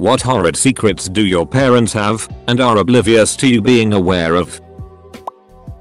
What horrid secrets do your parents have and are oblivious to you being aware of?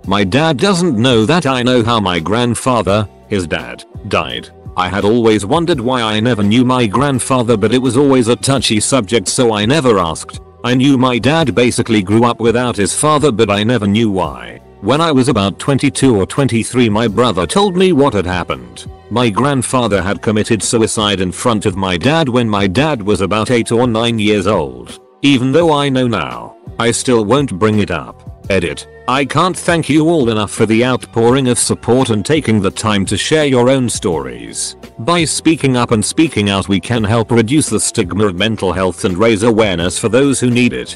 My dad doesn't know that I know how my grandfather, his dad, died. I had always wondered why I never knew my grandfather but it was always a touchy subject so I never asked. I knew my dad basically grew up without his father but I never knew why. When I was about 22 or 23 my brother told me what had happened. My grandfather had committed suicide in front of my dad when my dad was about 8 or 9 years old. Even though I know now, I still won't bring it up. Edit. I can't thank you all enough for the outpouring of support and taking the time to share your own stories. By speaking up and speaking out we can help reduce the stigma of mental health and raise awareness for those who need it.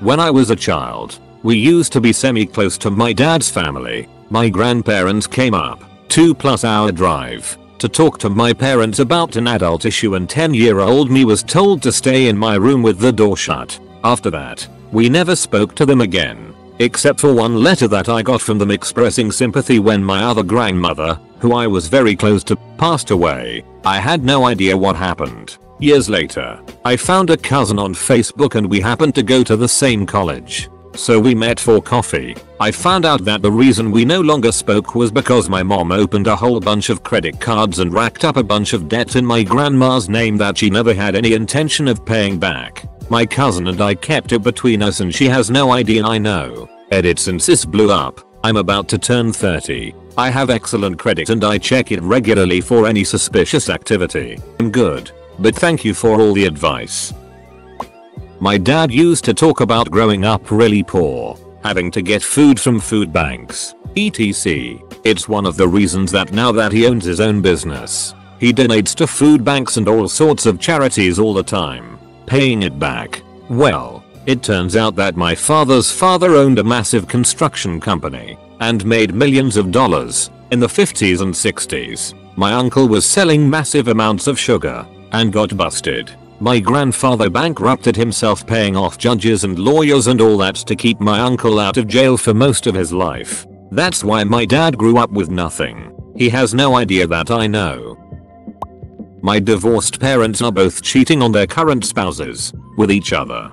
When I was a child, we used to be semi-close to my dad's family. My grandparents came up, 2 plus hour drive, to talk to my parents about an adult issue and 10 year old me was told to stay in my room with the door shut. After that, we never spoke to them again. Except for one letter that I got from them expressing sympathy when my other grandmother, who I was very close to, passed away. I had no idea what happened. Years later, I found a cousin on Facebook and we happened to go to the same college. So we met for coffee. I found out that the reason we no longer spoke was because my mom opened a whole bunch of credit cards and racked up a bunch of debt in my grandma's name that she never had any intention of paying back. My cousin and I kept it between us and she has no idea I know. Edit since this blew up, I'm about to turn 30. I have excellent credit and I check it regularly for any suspicious activity. I'm good. But thank you for all the advice. My dad used to talk about growing up really poor, having to get food from food banks, etc. It's one of the reasons that now that he owns his own business, he donates to food banks and all sorts of charities all the time, paying it back. Well, it turns out that my father's father owned a massive construction company and made millions of dollars in the 50s and 60s. My uncle was selling massive amounts of sugar and got busted. My grandfather bankrupted himself paying off judges and lawyers and all that to keep my uncle out of jail for most of his life. That's why my dad grew up with nothing. He has no idea that I know. My divorced parents are both cheating on their current spouses with each other.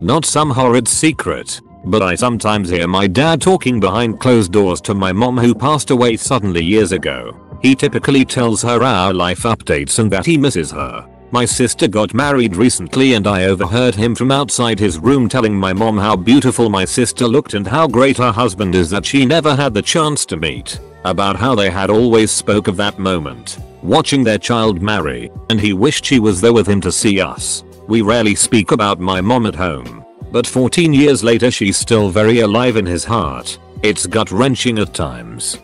Not some horrid secret, but I sometimes hear my dad talking behind closed doors to my mom who passed away suddenly years ago. He typically tells her our life updates and that he misses her. My sister got married recently and I overheard him from outside his room telling my mom how beautiful my sister looked and how great her husband is that she never had the chance to meet. About how they had always spoke of that moment, watching their child marry, and he wished she was there with him to see us. We rarely speak about my mom at home. But 14 years later she's still very alive in his heart. It's gut wrenching at times.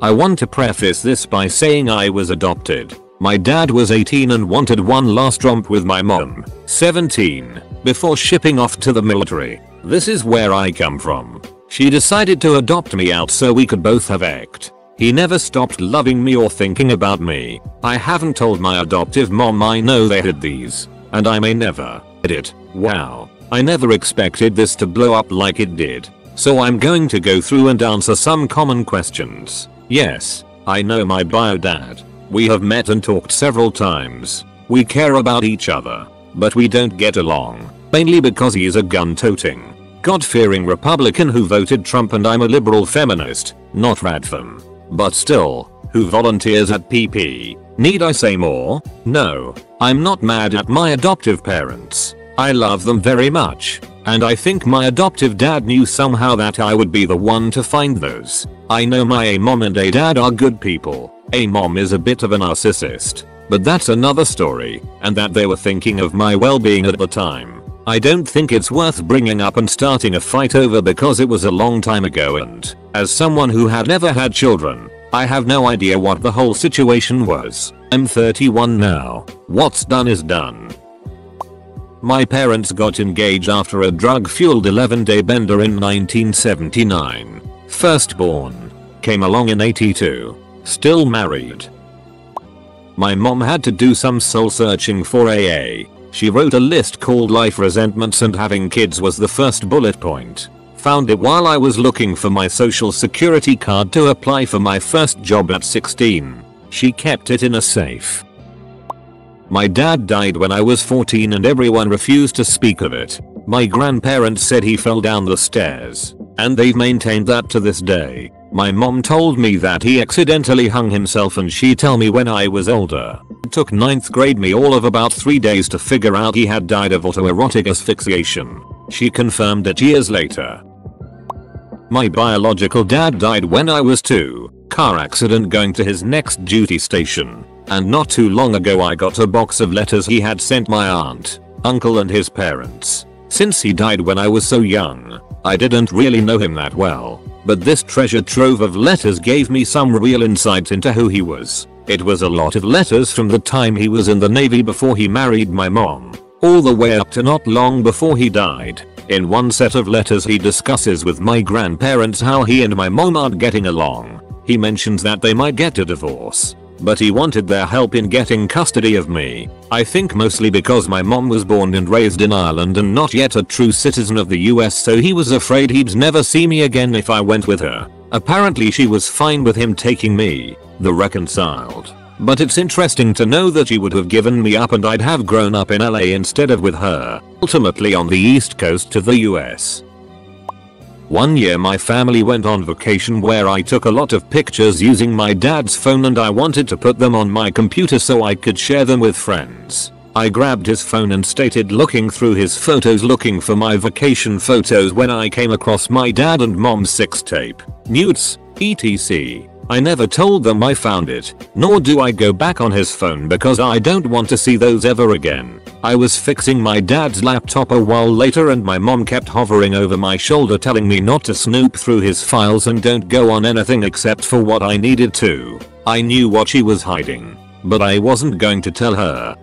I want to preface this by saying I was adopted. My dad was 18 and wanted one last romp with my mom, 17, before shipping off to the military. This is where I come from. She decided to adopt me out so we could both have act. He never stopped loving me or thinking about me. I haven't told my adoptive mom I know they had these. And I may never. Edit. Wow. I never expected this to blow up like it did. So I'm going to go through and answer some common questions. Yes, I know my bio dad. We have met and talked several times. We care about each other. But we don't get along. Mainly because he is a gun-toting, God-fearing Republican who voted Trump and I'm a liberal feminist, not Radfem. But still, who volunteers at PP. Need I say more? No. I'm not mad at my adoptive parents. I love them very much. And I think my adoptive dad knew somehow that I would be the one to find those. I know my A mom and A dad are good people. A mom is a bit of a narcissist. But that's another story, and that they were thinking of my well-being at the time. I don't think it's worth bringing up and starting a fight over because it was a long time ago and, as someone who had never had children, I have no idea what the whole situation was. I'm 31 now. What's done is done. My parents got engaged after a drug-fueled 11-day bender in 1979. Firstborn. Came along in 82. Still married. My mom had to do some soul searching for AA. She wrote a list called life resentments and having kids was the first bullet point. Found it while I was looking for my social security card to apply for my first job at 16. She kept it in a safe. My dad died when I was 14 and everyone refused to speak of it. My grandparents said he fell down the stairs, and they've maintained that to this day. My mom told me that he accidentally hung himself and she tell me when I was older. It took 9th grade me all of about 3 days to figure out he had died of autoerotic asphyxiation. She confirmed it years later. My biological dad died when I was 2, car accident going to his next duty station. And not too long ago I got a box of letters he had sent my aunt, uncle and his parents. Since he died when I was so young, I didn't really know him that well, but this treasure trove of letters gave me some real insight into who he was. It was a lot of letters from the time he was in the navy before he married my mom, all the way up to not long before he died. In one set of letters he discusses with my grandparents how he and my mom aren't getting along. He mentions that they might get a divorce, but he wanted their help in getting custody of me. I think mostly because my mom was born and raised in Ireland and not yet a true citizen of the US so he was afraid he'd never see me again if I went with her. Apparently she was fine with him taking me, the reconciled. But it's interesting to know that he would have given me up and I'd have grown up in LA instead of with her, ultimately on the east coast to the US. One year my family went on vacation where I took a lot of pictures using my dad's phone and I wanted to put them on my computer so I could share them with friends. I grabbed his phone and started looking through his photos looking for my vacation photos when I came across my dad and mom's sex tape, nudes, etc. I never told them I found it, nor do I go back on his phone because I don't want to see those ever again. I was fixing my dad's laptop a while later and my mom kept hovering over my shoulder telling me not to snoop through his files and don't go on anything except for what I needed to. I knew what she was hiding, but I wasn't going to tell her.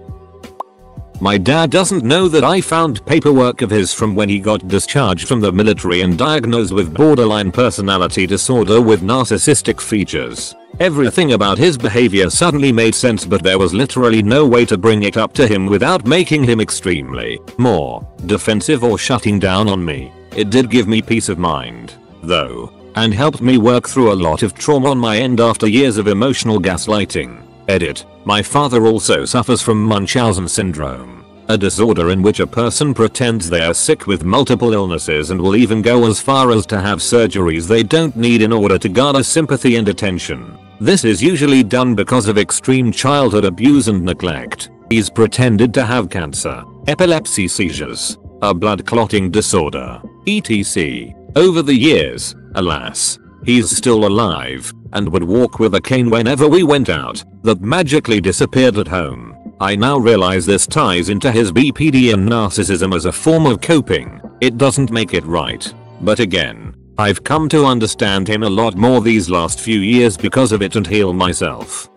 My dad doesn't know that I found paperwork of his from when he got discharged from the military and diagnosed with borderline personality disorder with narcissistic features. Everything about his behavior suddenly made sense but there was literally no way to bring it up to him without making him extremely more defensive or shutting down on me. It did give me peace of mind, though, and helped me work through a lot of trauma on my end after years of emotional gaslighting. Edit. My father also suffers from Munchausen syndrome. A disorder in which a person pretends they are sick with multiple illnesses and will even go as far as to have surgeries they don't need in order to garner sympathy and attention. This is usually done because of extreme childhood abuse and neglect. He's pretended to have cancer, epilepsy seizures, a blood clotting disorder, etc. Over the years, alas, he's still alive, and would walk with a cane whenever we went out, that magically disappeared at home. I now realize this ties into his BPD and narcissism as a form of coping. It doesn't make it right. But again, I've come to understand him a lot more these last few years because of it and heal myself.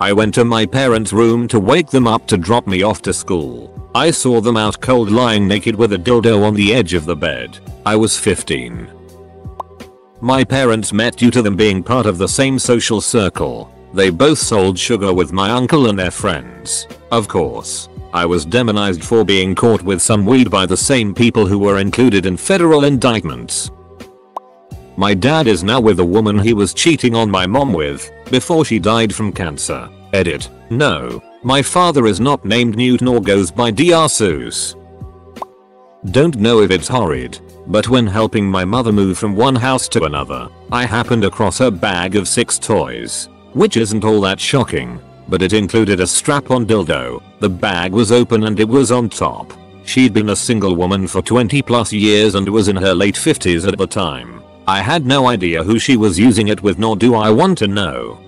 I went to my parents' room to wake them up to drop me off to school. I saw them out cold lying naked with a dildo on the edge of the bed. I was 15. My parents met due to them being part of the same social circle. They both sold sugar with my uncle and their friends. Of course, I was demonized for being caught with some weed by the same people who were included in federal indictments. My dad is now with a woman he was cheating on my mom with before she died from cancer. Edit. No, my father is not named Newt nor goes by Dr. Seuss. Don't know if it's horrid, but when helping my mother move from one house to another, I happened across her bag of 6 toys. Which isn't all that shocking, but it included a strap-on dildo, the bag was open and it was on top. She'd been a single woman for 20 plus years and was in her late 50s at the time. I had no idea who she was using it with nor do I want to know.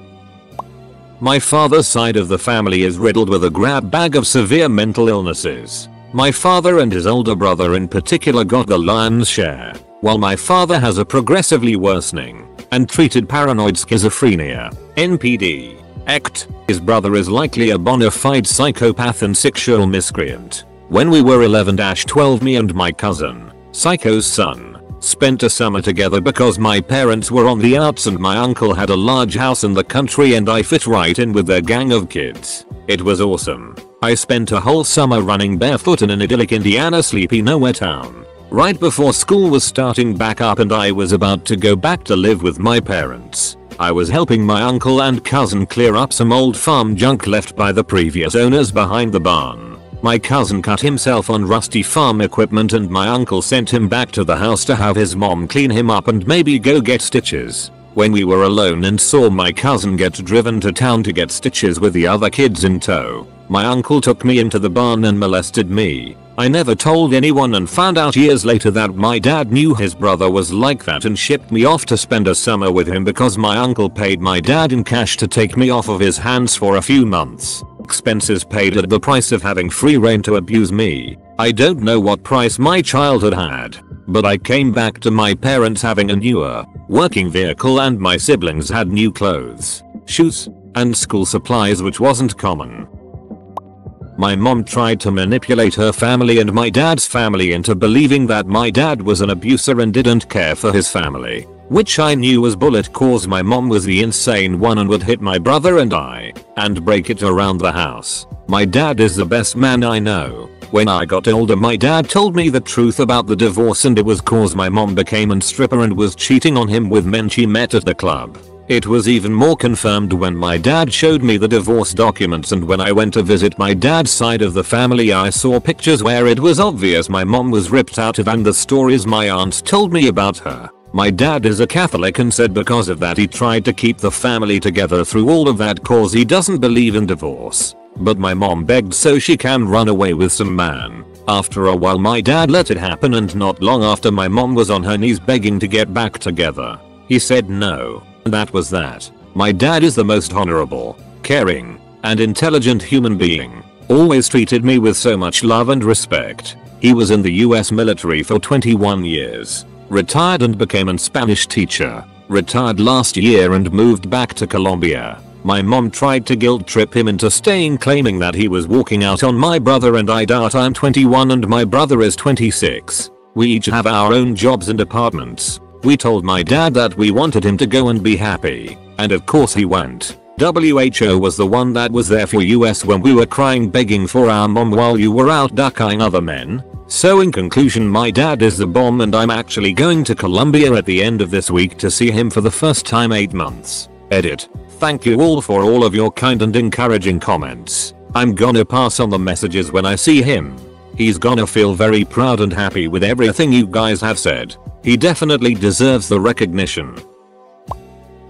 My father's side of the family is riddled with a grab bag of severe mental illnesses. My father and his older brother in particular got the lion's share, while my father has a progressively worsening and treated paranoid schizophrenia, NPD. ACT, his brother is likely a bona fide psychopath and sexual miscreant. When we were 11-12 me and my cousin, Psycho's son, spent a summer together because my parents were on the outs and my uncle had a large house in the country and I fit right in with their gang of kids. It was awesome. I spent a whole summer running barefoot in an idyllic Indiana sleepy nowhere town. Right before school was starting back up and I was about to go back to live with my parents. I was helping my uncle and cousin clear up some old farm junk left by the previous owners behind the barn. My cousin cut himself on rusty farm equipment and my uncle sent him back to the house to have his mom clean him up and maybe go get stitches. When we were alone and saw my cousin get driven to town to get stitches with the other kids in tow, my uncle took me into the barn and molested me. I never told anyone and found out years later that my dad knew his brother was like that and shipped me off to spend a summer with him because my uncle paid my dad in cash to take me off of his hands for a few months expenses paid at the price of having free reign to abuse me. I don't know what price my childhood had, but I came back to my parents having a newer, working vehicle and my siblings had new clothes, shoes, and school supplies which wasn't common. My mom tried to manipulate her family and my dad's family into believing that my dad was an abuser and didn't care for his family. Which I knew was bullet cause my mom was the insane one and would hit my brother and I, and break it around the house. My dad is the best man I know. When I got older my dad told me the truth about the divorce and it was cause my mom became a stripper and was cheating on him with men she met at the club. It was even more confirmed when my dad showed me the divorce documents and when I went to visit my dad's side of the family I saw pictures where it was obvious my mom was ripped out of and the stories my aunts told me about her. My dad is a Catholic and said because of that he tried to keep the family together through all of that cause he doesn't believe in divorce. But my mom begged so she can run away with some man. After a while my dad let it happen and not long after my mom was on her knees begging to get back together. He said no. That was that. My dad is the most honorable, caring, and intelligent human being. Always treated me with so much love and respect. He was in the US military for 21 years retired and became a Spanish teacher, retired last year and moved back to Colombia. My mom tried to guilt trip him into staying claiming that he was walking out on my brother and I doubt I'm 21 and my brother is 26. We each have our own jobs and apartments. We told my dad that we wanted him to go and be happy, and of course he went. WHO was the one that was there for us when we were crying begging for our mom while you were out ducking other men. So in conclusion my dad is the bomb and I'm actually going to Colombia at the end of this week to see him for the first time 8 months. Edit. Thank you all for all of your kind and encouraging comments. I'm gonna pass on the messages when I see him. He's gonna feel very proud and happy with everything you guys have said. He definitely deserves the recognition.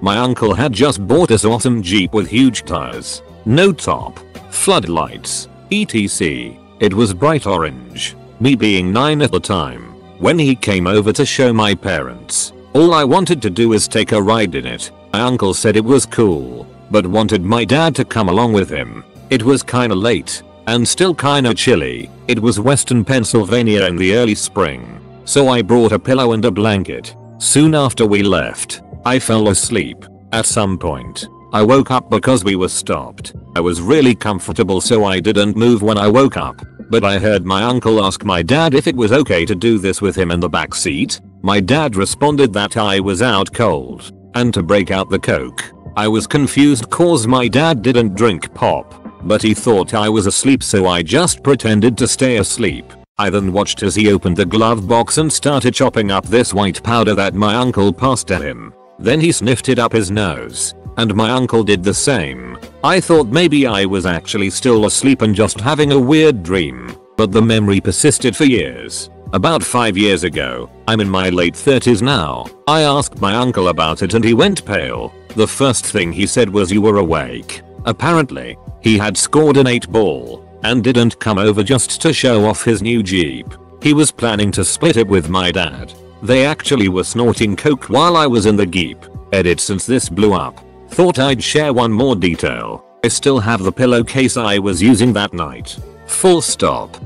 My uncle had just bought this awesome jeep with huge tires, no top, floodlights, etc. It was bright orange me being 9 at the time. When he came over to show my parents, all I wanted to do is take a ride in it. My uncle said it was cool, but wanted my dad to come along with him. It was kinda late, and still kinda chilly. It was western Pennsylvania in the early spring. So I brought a pillow and a blanket. Soon after we left, I fell asleep. At some point, I woke up because we were stopped. I was really comfortable so I didn't move when I woke up but I heard my uncle ask my dad if it was okay to do this with him in the back seat. My dad responded that I was out cold and to break out the coke. I was confused cause my dad didn't drink pop, but he thought I was asleep so I just pretended to stay asleep. I then watched as he opened the glove box and started chopping up this white powder that my uncle passed to him. Then he sniffed it up his nose, and my uncle did the same. I thought maybe I was actually still asleep and just having a weird dream, but the memory persisted for years. About 5 years ago, I'm in my late 30s now, I asked my uncle about it and he went pale. The first thing he said was you were awake. Apparently, he had scored an 8 ball and didn't come over just to show off his new jeep. He was planning to split it with my dad. They actually were snorting coke while I was in the jeep. Edit since this blew up. Thought I'd share one more detail. I still have the pillowcase I was using that night. Full stop.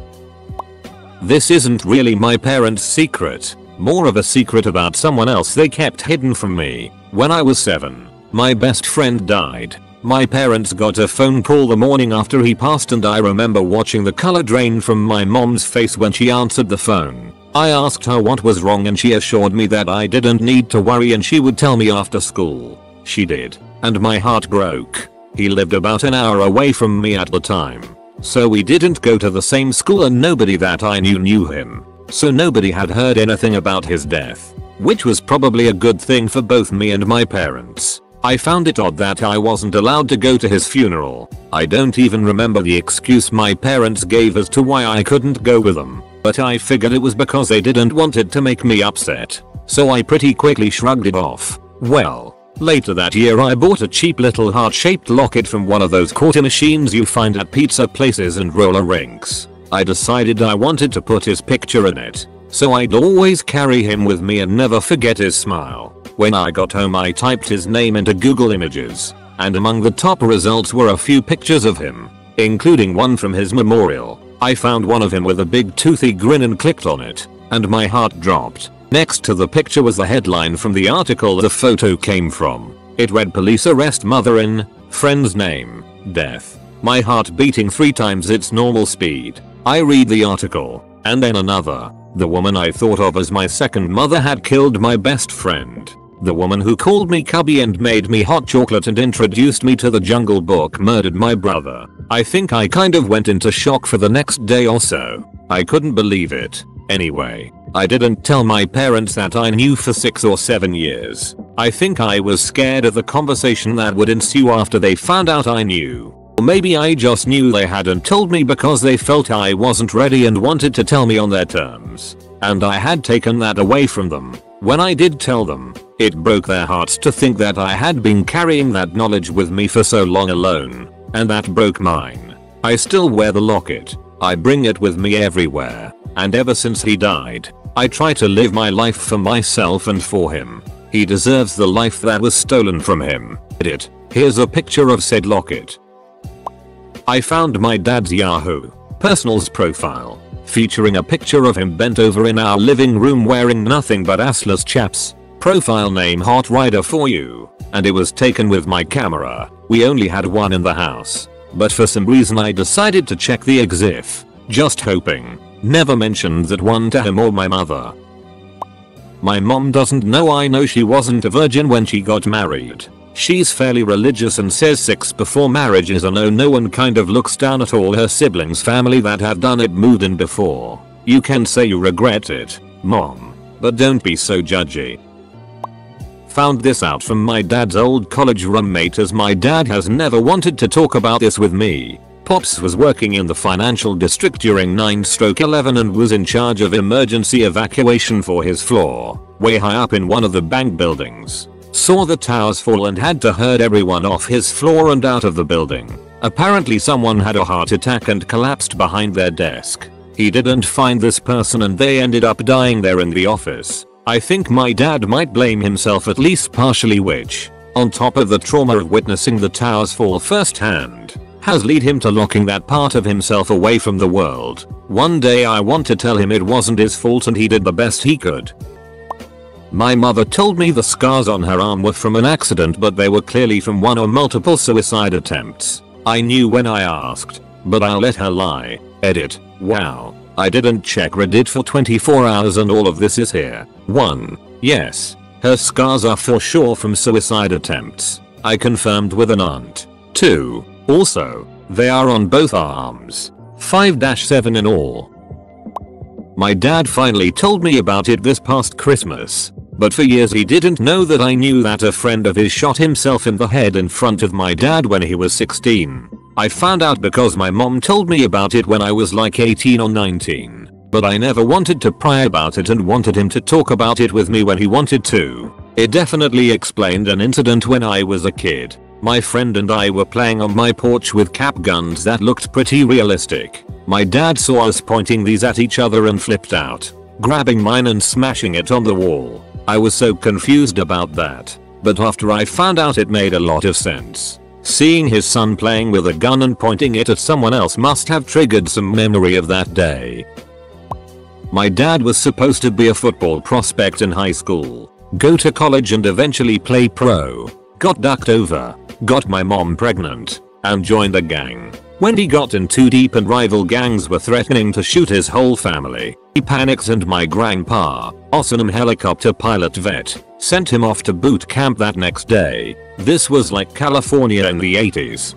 This isn't really my parents' secret, more of a secret about someone else they kept hidden from me. When I was 7, my best friend died. My parents got a phone call the morning after he passed and I remember watching the color drain from my mom's face when she answered the phone. I asked her what was wrong and she assured me that I didn't need to worry and she would tell me after school. She did and my heart broke. He lived about an hour away from me at the time. So we didn't go to the same school and nobody that I knew knew him. So nobody had heard anything about his death. Which was probably a good thing for both me and my parents. I found it odd that I wasn't allowed to go to his funeral. I don't even remember the excuse my parents gave as to why I couldn't go with them, but I figured it was because they didn't want it to make me upset. So I pretty quickly shrugged it off. Well, later that year I bought a cheap little heart-shaped locket from one of those quarter machines you find at pizza places and roller rinks. I decided I wanted to put his picture in it, so I'd always carry him with me and never forget his smile. When I got home I typed his name into Google Images, and among the top results were a few pictures of him, including one from his memorial. I found one of him with a big toothy grin and clicked on it, and my heart dropped. Next to the picture was the headline from the article the photo came from. It read police arrest mother in, friend's name, death. My heart beating three times its normal speed. I read the article, and then another. The woman I thought of as my second mother had killed my best friend. The woman who called me cubby and made me hot chocolate and introduced me to the Jungle Book murdered my brother. I think I kind of went into shock for the next day or so. I couldn't believe it. Anyway, I didn't tell my parents that I knew for 6 or 7 years. I think I was scared of the conversation that would ensue after they found out I knew. Or maybe I just knew they hadn't told me because they felt I wasn't ready and wanted to tell me on their terms. And I had taken that away from them. When I did tell them, it broke their hearts to think that I had been carrying that knowledge with me for so long alone. And that broke mine. I still wear the locket. I bring it with me everywhere. And ever since he died, I try to live my life for myself and for him. He deserves the life that was stolen from him. Edit. Here's a picture of said locket. I found my dad's Yahoo personals profile featuring a picture of him bent over in our living room wearing nothing but assless chaps Profile name Hot Rider for you. And it was taken with my camera. We only had one in the house. But for some reason I decided to check the EXIF. Just hoping. Never mentioned that one to him or my mother. My mom doesn't know I know she wasn't a virgin when she got married. She's fairly religious and says sex before marriage is a no no and kind of looks down at all her siblings family that have done it moved in before. You can say you regret it, mom. But don't be so judgy. Found this out from my dad's old college roommate as my dad has never wanted to talk about this with me. Pops was working in the financial district during 9-11 and was in charge of emergency evacuation for his floor, way high up in one of the bank buildings. Saw the towers fall and had to herd everyone off his floor and out of the building. Apparently someone had a heart attack and collapsed behind their desk. He didn't find this person and they ended up dying there in the office. I think my dad might blame himself at least partially which, on top of the trauma of witnessing the towers fall firsthand, has lead him to locking that part of himself away from the world. One day I want to tell him it wasn't his fault and he did the best he could. My mother told me the scars on her arm were from an accident but they were clearly from one or multiple suicide attempts. I knew when I asked, but I'll let her lie. Edit. Wow. I didn't check Reddit for 24 hours and all of this is here. 1. Yes. Her scars are for sure from suicide attempts. I confirmed with an aunt. 2. Also, they are on both arms. 5-7 in all. My dad finally told me about it this past Christmas. But for years he didn't know that I knew that a friend of his shot himself in the head in front of my dad when he was 16. I found out because my mom told me about it when I was like 18 or 19. But I never wanted to pry about it and wanted him to talk about it with me when he wanted to. It definitely explained an incident when I was a kid. My friend and I were playing on my porch with cap guns that looked pretty realistic. My dad saw us pointing these at each other and flipped out, grabbing mine and smashing it on the wall. I was so confused about that. But after I found out it made a lot of sense. Seeing his son playing with a gun and pointing it at someone else must have triggered some memory of that day. My dad was supposed to be a football prospect in high school, go to college and eventually play pro. Got ducked over, got my mom pregnant, and joined a gang. When he got in too deep and rival gangs were threatening to shoot his whole family, he panicked and my grandpa, awesome helicopter pilot vet, sent him off to boot camp that next day. This was like California in the 80s.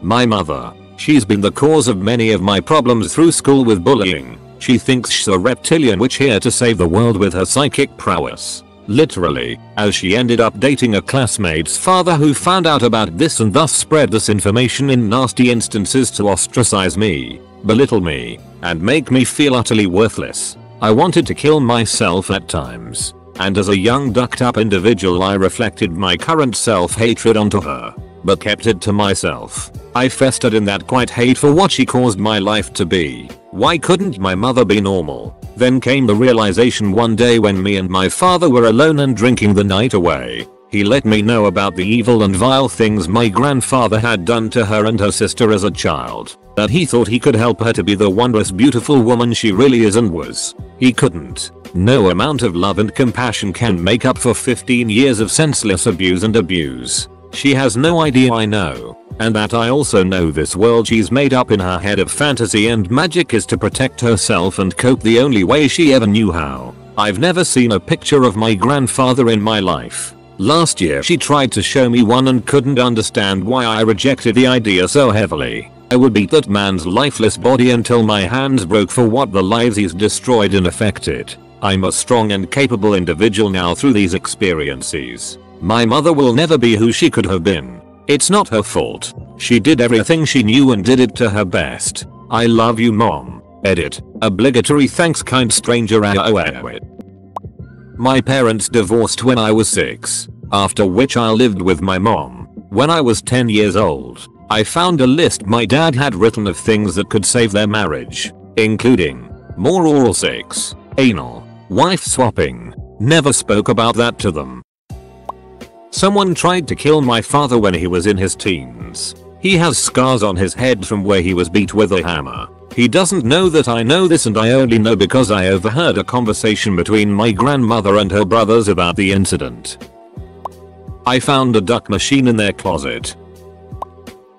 My mother, she's been the cause of many of my problems through school with bullying. She thinks she's a reptilian witch here to save the world with her psychic prowess. Literally, as she ended up dating a classmate's father who found out about this and thus spread this information in nasty instances to ostracize me, belittle me, and make me feel utterly worthless. I wanted to kill myself at times. And as a young ducked up individual I reflected my current self-hatred onto her, but kept it to myself. I festered in that quite hate for what she caused my life to be. Why couldn't my mother be normal? Then came the realization one day when me and my father were alone and drinking the night away. He let me know about the evil and vile things my grandfather had done to her and her sister as a child. That he thought he could help her to be the wondrous beautiful woman she really is and was. He couldn't. No amount of love and compassion can make up for 15 years of senseless abuse and abuse. She has no idea I know. And that I also know this world she's made up in her head of fantasy and magic is to protect herself and cope the only way she ever knew how. I've never seen a picture of my grandfather in my life. Last year she tried to show me one and couldn't understand why I rejected the idea so heavily. I would beat that man's lifeless body until my hands broke for what the lives he's destroyed and affected. I'm a strong and capable individual now through these experiences. My mother will never be who she could have been. It's not her fault. She did everything she knew and did it to her best. I love you mom. Edit. Obligatory thanks kind stranger oh, eh, eh. My parents divorced when I was 6, after which I lived with my mom. When I was 10 years old, I found a list my dad had written of things that could save their marriage, including more oral sex, anal, wife swapping. Never spoke about that to them. Someone tried to kill my father when he was in his teens. He has scars on his head from where he was beat with a hammer. He doesn't know that I know this and I only know because I overheard a conversation between my grandmother and her brothers about the incident. I found a duck machine in their closet.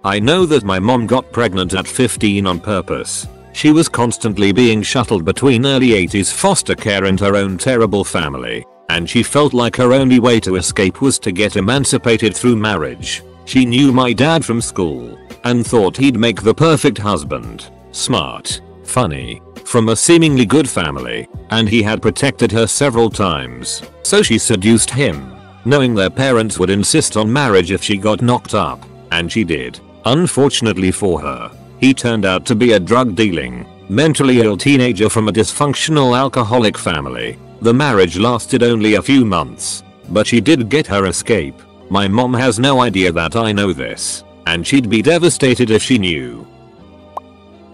I know that my mom got pregnant at 15 on purpose. She was constantly being shuttled between early 80s foster care and her own terrible family and she felt like her only way to escape was to get emancipated through marriage. She knew my dad from school and thought he'd make the perfect husband. Smart, funny, from a seemingly good family, and he had protected her several times. So she seduced him, knowing their parents would insist on marriage if she got knocked up, and she did. Unfortunately for her, he turned out to be a drug dealing, mentally ill teenager from a dysfunctional alcoholic family the marriage lasted only a few months, but she did get her escape. My mom has no idea that I know this, and she'd be devastated if she knew.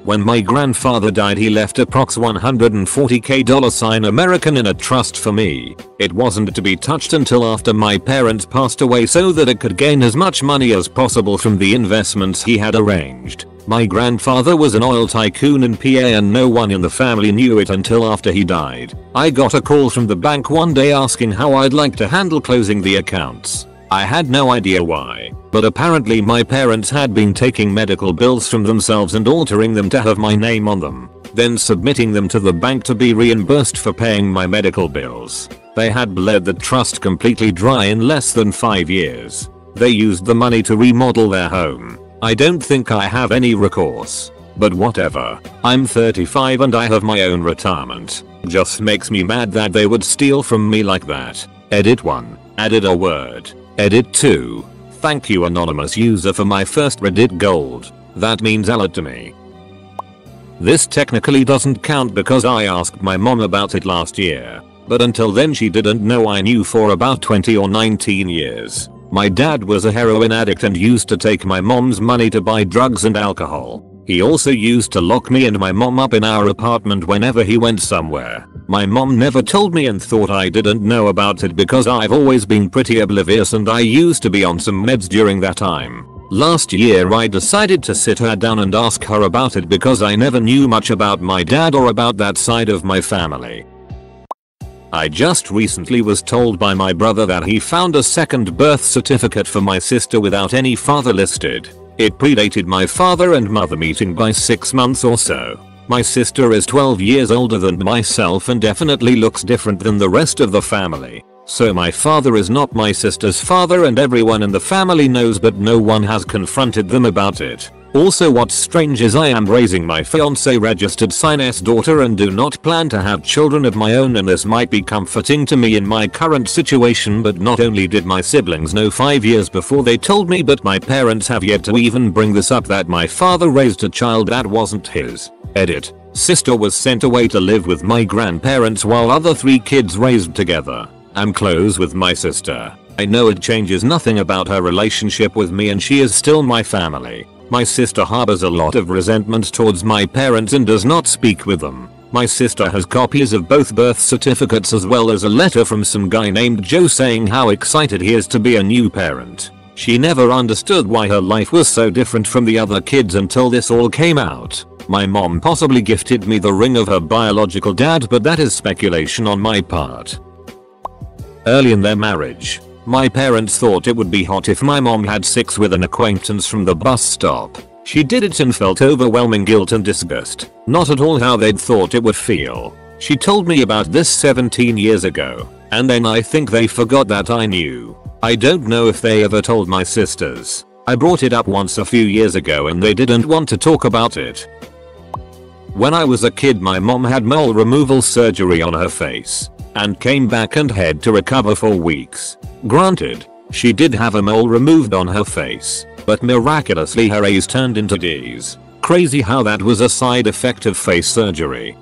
When my grandfather died he left approx 140k dollar sign American in a trust for me. It wasn't to be touched until after my parents passed away so that it could gain as much money as possible from the investments he had arranged. My grandfather was an oil tycoon in PA and no one in the family knew it until after he died. I got a call from the bank one day asking how I'd like to handle closing the accounts. I had no idea why, but apparently my parents had been taking medical bills from themselves and altering them to have my name on them, then submitting them to the bank to be reimbursed for paying my medical bills. They had bled the trust completely dry in less than 5 years. They used the money to remodel their home I don't think I have any recourse. But whatever. I'm 35 and I have my own retirement. Just makes me mad that they would steal from me like that. Edit 1. Added a word. Edit 2. Thank you anonymous user for my first Reddit gold. That means a lot to me. This technically doesn't count because I asked my mom about it last year. But until then she didn't know I knew for about 20 or 19 years. My dad was a heroin addict and used to take my mom's money to buy drugs and alcohol. He also used to lock me and my mom up in our apartment whenever he went somewhere. My mom never told me and thought I didn't know about it because I've always been pretty oblivious and I used to be on some meds during that time. Last year I decided to sit her down and ask her about it because I never knew much about my dad or about that side of my family. I just recently was told by my brother that he found a second birth certificate for my sister without any father listed. It predated my father and mother meeting by 6 months or so. My sister is 12 years older than myself and definitely looks different than the rest of the family. So my father is not my sister's father and everyone in the family knows but no one has confronted them about it. Also what's strange is I am raising my fiance registered sign-s daughter and do not plan to have children of my own and this might be comforting to me in my current situation but not only did my siblings know 5 years before they told me but my parents have yet to even bring this up that my father raised a child that wasn't his. Edit. Sister was sent away to live with my grandparents while other three kids raised together. I'm close with my sister. I know it changes nothing about her relationship with me and she is still my family. My sister harbors a lot of resentment towards my parents and does not speak with them. My sister has copies of both birth certificates as well as a letter from some guy named Joe saying how excited he is to be a new parent. She never understood why her life was so different from the other kids until this all came out. My mom possibly gifted me the ring of her biological dad but that is speculation on my part. Early in their marriage, my parents thought it would be hot if my mom had sex with an acquaintance from the bus stop. She did it and felt overwhelming guilt and disgust. Not at all how they'd thought it would feel. She told me about this 17 years ago. And then I think they forgot that I knew. I don't know if they ever told my sisters. I brought it up once a few years ago and they didn't want to talk about it. When I was a kid my mom had mole removal surgery on her face and came back and had to recover for weeks. Granted, she did have a mole removed on her face, but miraculously her A's turned into D's. Crazy how that was a side effect of face surgery.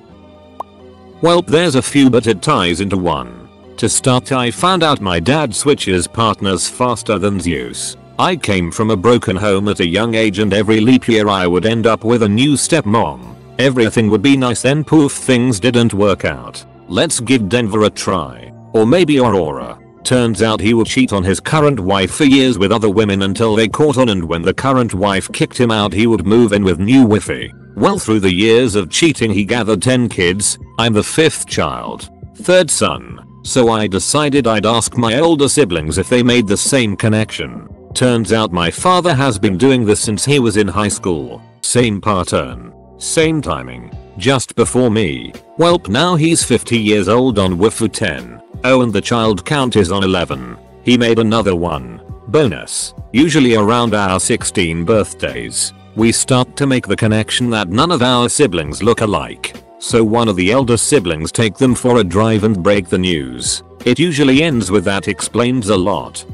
Well there's a few but it ties into one. To start I found out my dad switches partners faster than Zeus. I came from a broken home at a young age and every leap year I would end up with a new stepmom. Everything would be nice then poof things didn't work out. Let's give Denver a try. Or maybe Aurora. Turns out he would cheat on his current wife for years with other women until they caught on and when the current wife kicked him out he would move in with new wifey. Well through the years of cheating he gathered 10 kids, I'm the 5th child. Third son. So I decided I'd ask my older siblings if they made the same connection. Turns out my father has been doing this since he was in high school. Same pattern. Same timing. Just before me. Welp now he's 50 years old on Wifu 10. Oh and the child count is on 11. He made another one. Bonus. Usually around our 16 birthdays. We start to make the connection that none of our siblings look alike. So one of the elder siblings take them for a drive and break the news. It usually ends with that explains a lot.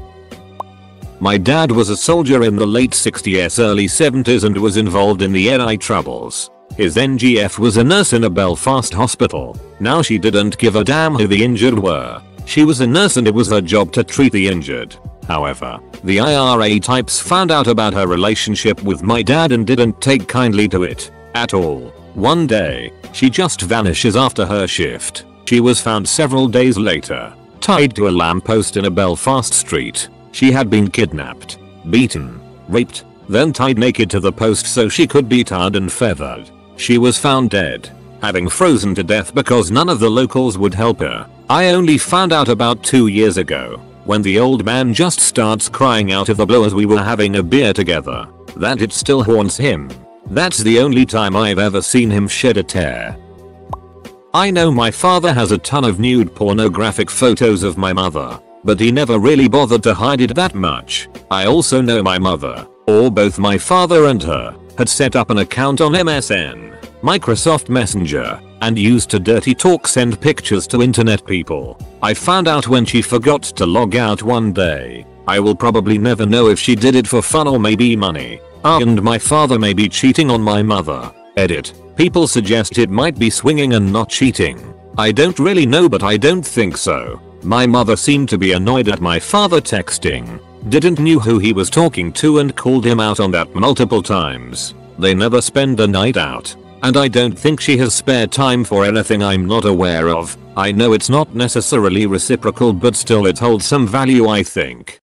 My dad was a soldier in the late 60s early 70s and was involved in the NI troubles. His NGF was a nurse in a Belfast hospital. Now she didn't give a damn who the injured were. She was a nurse and it was her job to treat the injured. However, the IRA types found out about her relationship with my dad and didn't take kindly to it. At all. One day, she just vanishes after her shift. She was found several days later, tied to a lamppost in a Belfast street. She had been kidnapped, beaten, raped, then tied naked to the post so she could be tarred and feathered. She was found dead, having frozen to death because none of the locals would help her. I only found out about 2 years ago, when the old man just starts crying out of the blue as we were having a beer together, that it still haunts him. That's the only time I've ever seen him shed a tear. I know my father has a ton of nude pornographic photos of my mother, but he never really bothered to hide it that much. I also know my mother, or both my father and her, had set up an account on MSN, Microsoft Messenger, and used to dirty talk send pictures to internet people. I found out when she forgot to log out one day. I will probably never know if she did it for fun or maybe money. Ah and my father may be cheating on my mother. Edit. People suggest it might be swinging and not cheating. I don't really know but I don't think so. My mother seemed to be annoyed at my father texting didn't knew who he was talking to and called him out on that multiple times. They never spend the night out. And I don't think she has spare time for anything I'm not aware of. I know it's not necessarily reciprocal but still it holds some value I think.